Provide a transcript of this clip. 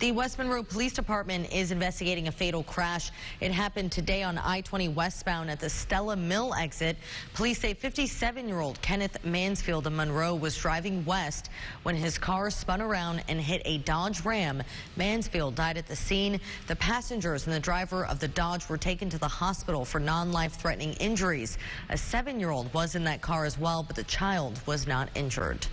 The West Monroe Police Department is investigating a fatal crash. It happened today on I-20 westbound at the Stella Mill exit. Police say 57-year-old Kenneth Mansfield of Monroe was driving west when his car spun around and hit a Dodge Ram. Mansfield died at the scene. The passengers and the driver of the Dodge were taken to the hospital for non-life-threatening injuries. A seven-year-old was in that car as well, but the child was not injured.